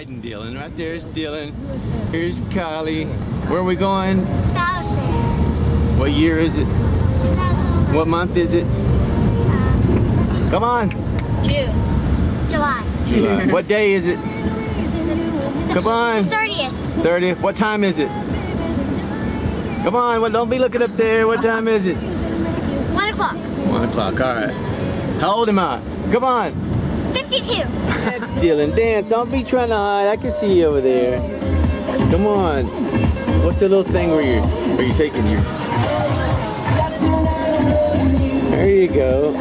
Hiding, Dylan. Right there's Dylan. Here's Kylie. Where are we going? Thousand. What year is it? 2000. What month is it? Um, Come on. June. July. July. what day is it? Come on. 30th. 30th. What time is it? Come on. Well, don't be looking up there. What time is it? 1 o'clock. One o'clock. All right. How old am I? Come on. 52. That's Dylan. Dance. Don't be trying to hide. I can see you over there. Come on. What's the little thing where you're, where you're taking your... There you go.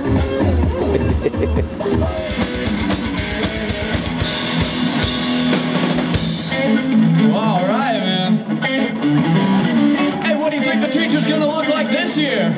All right, man. Hey, what do you think the teacher's gonna look like this year?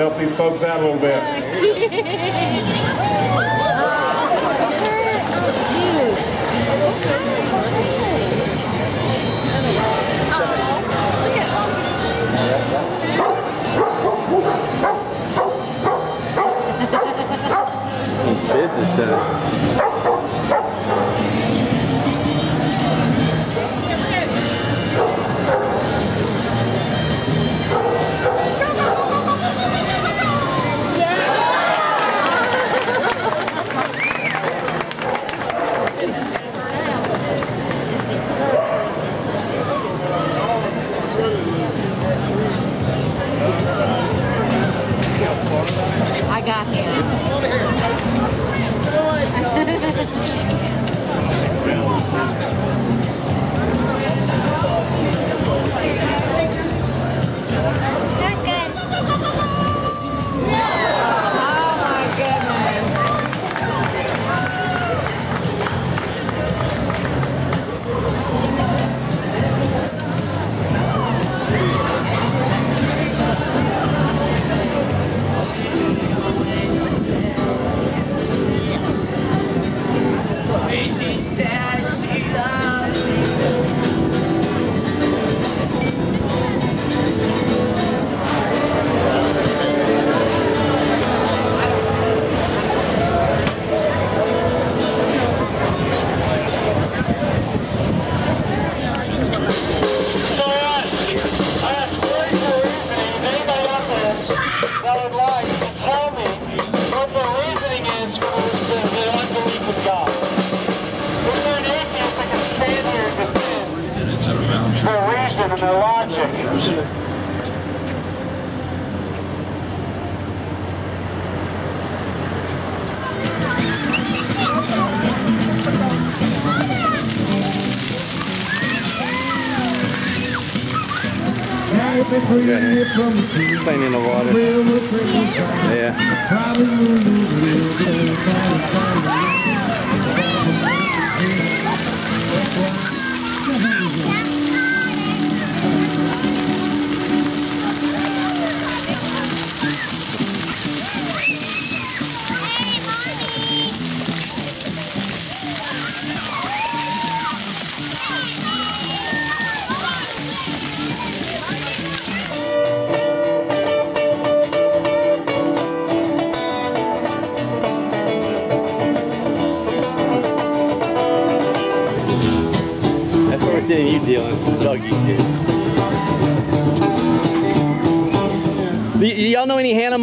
Help these folks out a little bit. Playing in the water. Yeah.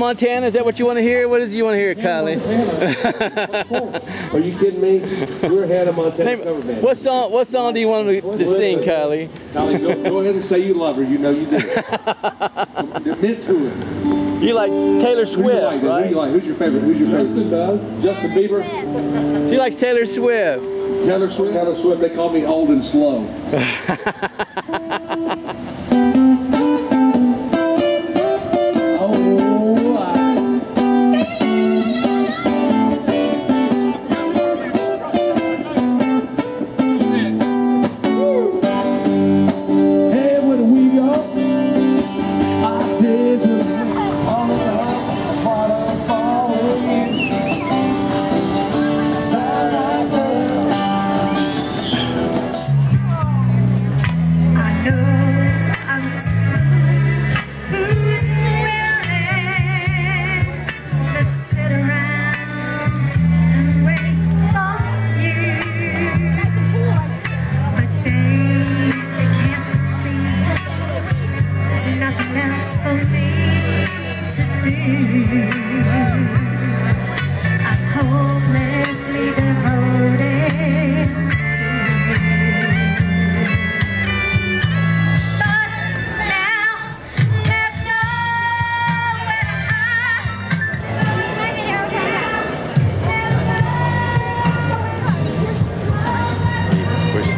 Montana? Is that what you want to hear? What is it you want to hear, Kylie? Are you kidding me? We're Hannah Montana cover band. what song? What song do you want to, to sing, Kylie? Kylie, go, go ahead and say you love her. You know you do. Admit to it. You like Taylor Who you Swift, like? Who right? you like? Who's your favorite? Who's your favorite? Justin does. Justin Bieber. She likes Taylor Swift. Taylor Swift. Taylor Swift. They call me old and slow.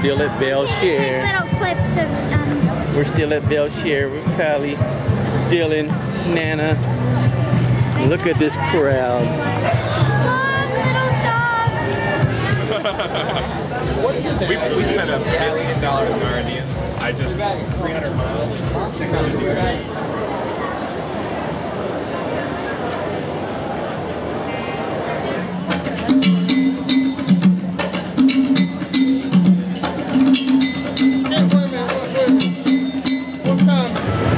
Still at Bele Chere. Little clips of um, We're still at Bele Chere with Kylie, Dylan, Nana. Look at this crowd. look, little dogs. We, we spent a million dollars on R&D. I just 300 miles. When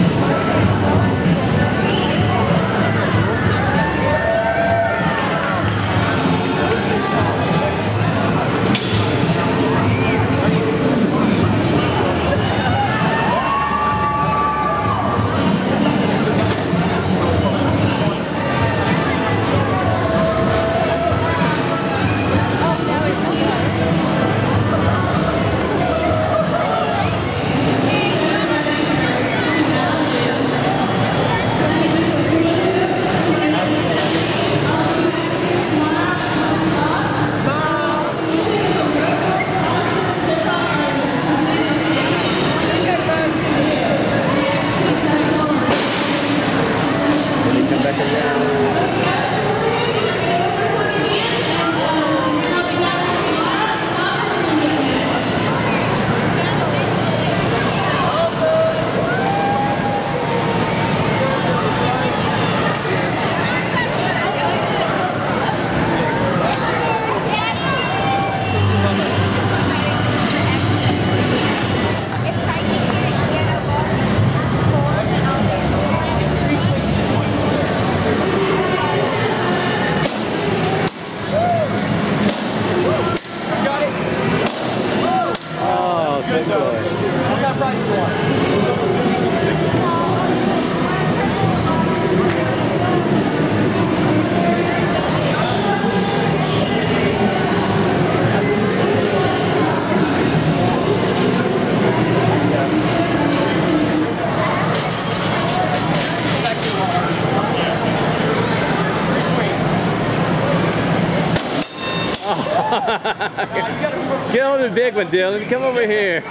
the big one, Dylan. Come over here.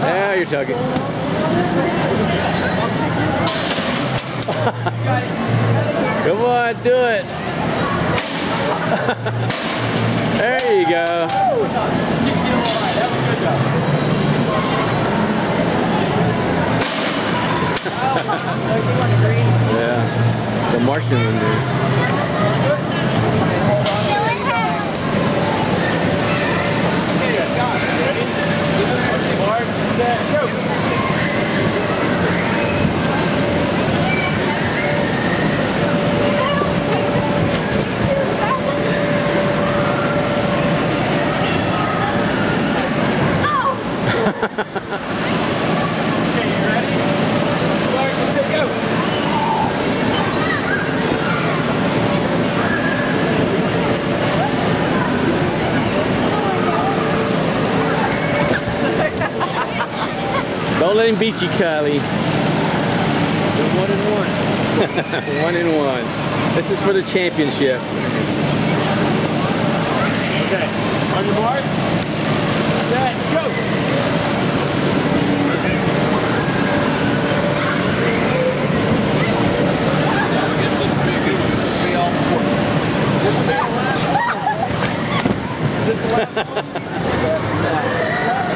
Now you're talking. Come on, do it. there you go. yeah. The Martian one there. set, go. Ha ha ha ha. Beats you, Kylie. One and one. one and one. This is for the championship. Okay. On your mark. Set. Go. What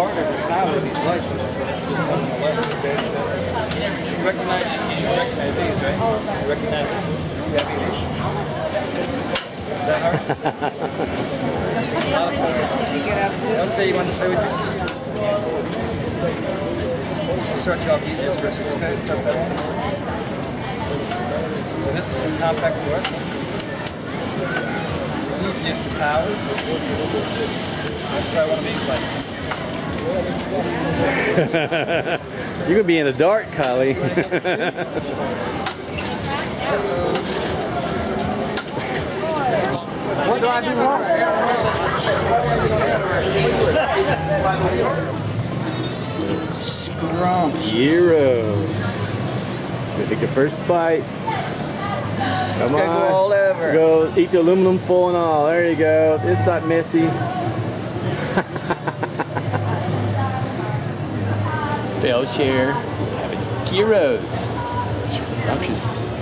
harder to power these lights. Just on the left. You recognize, you recognize these, right? You recognize these? Is that hard? Let's say you want to play with you. We'll start you off easiest first. Just go ahead and start pedaling. So this is a compact force. Easiest to power. Let's try one of these lights. You're gonna be in the dark, Kylie. what do I do wrong? Zero. Take your first bite. Come on. Go all over. Go eat the aluminum foil and all. There you go. It's not messy. Bele Chere, having gyros. It's scrumptious.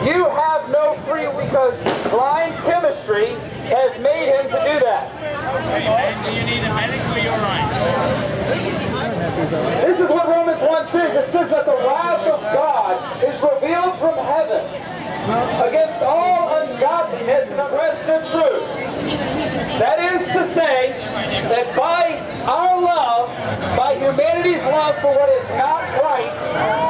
You have no free because blind chemistry has made him to do that. You need a you're right? This is what Romans 1 says. It says that the wrath of God is revealed from heaven against all ungodliness and oppressive truth. That is to say that by our love, by humanity's love for what is not right,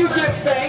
you get paid.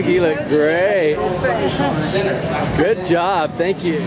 look, you look great. Good job. Thank you.